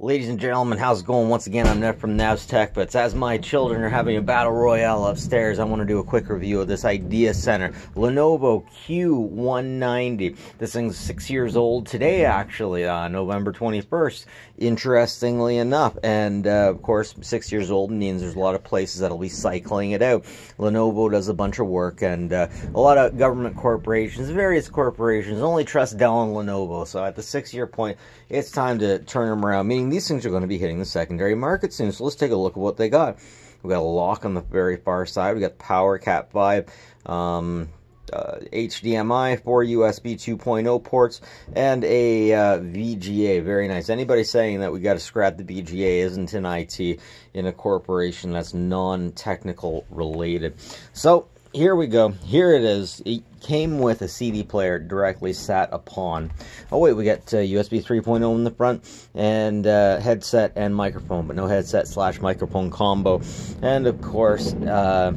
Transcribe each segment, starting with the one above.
Ladies and gentlemen, how's it going? Once again, I'm Nev from Nev's Tech but As my children are having a battle royale upstairs, I want to do a quick review of this IdeaCentre Lenovo Q190. This thing's six years old today, actually, uh, November 21st, interestingly enough. And uh, of course, six years old means there's a lot of places that'll be cycling it out. Lenovo does a bunch of work, and uh, a lot of government corporations, various corporations, only trust Dell and Lenovo. So at the six year point, it's time to turn them around, meaning these things are going to be hitting the secondary market soon. So let's take a look at what they got. We've got a lock on the very far side. We've got power Cat 5, um, uh, HDMI, four USB 2.0 ports, and a uh, VGA. Very nice. Anybody saying that we got to scrap the VGA isn't in IT in a corporation that's non-technical related. So here we go. Here it is. It came with a CD player directly sat upon. Oh wait, we got uh, USB 3.0 in the front and uh, headset and microphone, but no headset slash microphone combo. And of course, uh,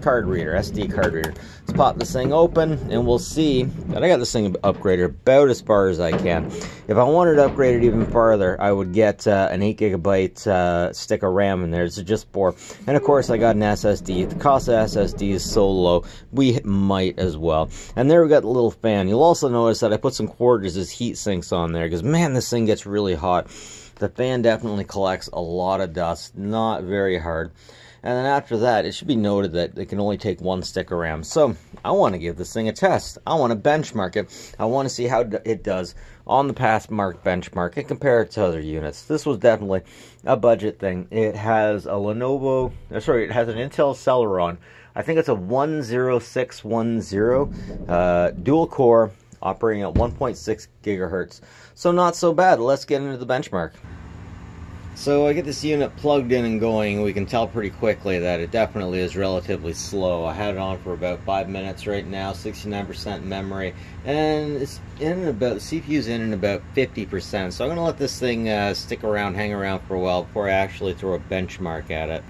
card reader, SD card reader. Let's pop this thing open and we'll see that I got this thing upgraded about as far as I can. If I wanted to upgrade it even farther, I would get uh, an 8 gigabyte uh, stick of RAM in there. It's just four. And of course, I got an SSD. The cost of SSD is so low, we might as well. And there we got the little fan. You'll also notice that I put some quarters as heat sinks on there because man, this thing gets really hot. The fan definitely collects a lot of dust, not very hard. And then after that, it should be noted that it can only take one stick of RAM. So I want to give this thing a test. I want to benchmark it. I want to see how it does on the PassMark benchmark and compare it to other units. This was definitely a budget thing. It has a Lenovo, uh, sorry, it has an Intel Celeron. I think it's a 10610 uh, dual core operating at 1.6 gigahertz. So not so bad. Let's get into the benchmark. So I get this unit plugged in and going, we can tell pretty quickly that it definitely is relatively slow. I had it on for about 5 minutes right now, 69% memory, and it's in about, CPU's in at about 50%, so I'm going to let this thing uh, stick around, hang around for a while before I actually throw a benchmark at it.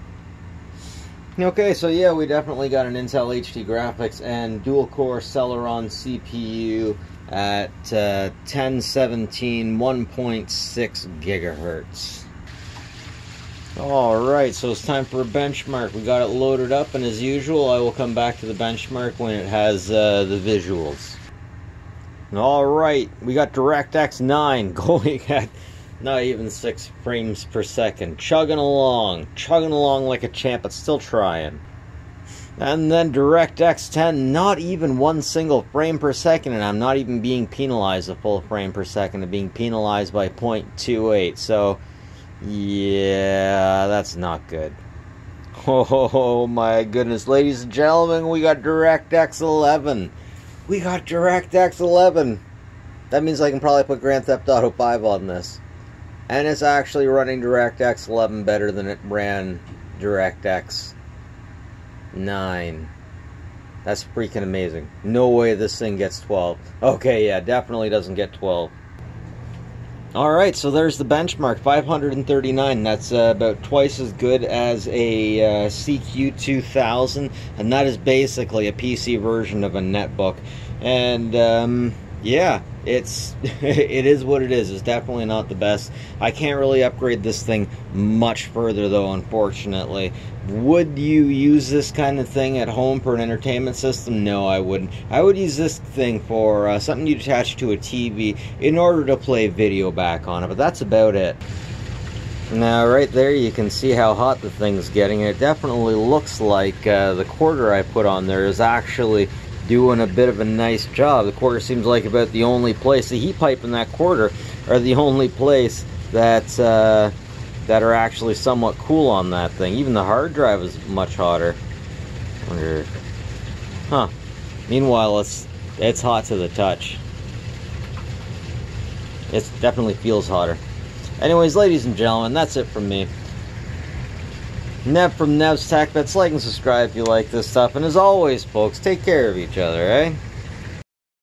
Okay, so yeah, we definitely got an Intel HD graphics and dual-core Celeron CPU at uh, 1017 1.6 gigahertz. Alright, so it's time for a benchmark. We got it loaded up, and as usual, I will come back to the benchmark when it has uh, the visuals. Alright, we got DirectX 9 going at not even 6 frames per second. Chugging along, chugging along like a champ, but still trying. And then DirectX 10, not even one single frame per second, and I'm not even being penalized a full frame per second. I'm being penalized by 0.28, so yeah, that's not good. Oh my goodness, ladies and gentlemen, we got DirectX 11. We got DirectX 11. That means I can probably put Grand Theft Auto 5 on this. And it's actually running DirectX 11 better than it ran DirectX 9. That's freaking amazing. No way this thing gets 12. Okay, yeah, definitely doesn't get 12. All right, so there's the benchmark, 539. That's uh, about twice as good as a uh, CQ2000, and that is basically a PC version of a netbook. And um, yeah, it's it is what it is. It's definitely not the best. I can't really upgrade this thing much further though, unfortunately. Would you use this kind of thing at home for an entertainment system? No, I wouldn't. I would use this thing for uh, something you attach to a TV in order to play video back on it, but that's about it. Now, right there, you can see how hot the thing's getting. It definitely looks like uh, the quarter I put on there is actually doing a bit of a nice job. The quarter seems like about the only place, the heat pipe in that quarter are the only place that uh, that are actually somewhat cool on that thing. Even the hard drive is much hotter. Wonder, huh? Meanwhile, it's it's hot to the touch. It definitely feels hotter. Anyways, ladies and gentlemen, that's it from me. Nev from Nev's Tech Bits. Like and subscribe if you like this stuff. And as always, folks, take care of each other, eh?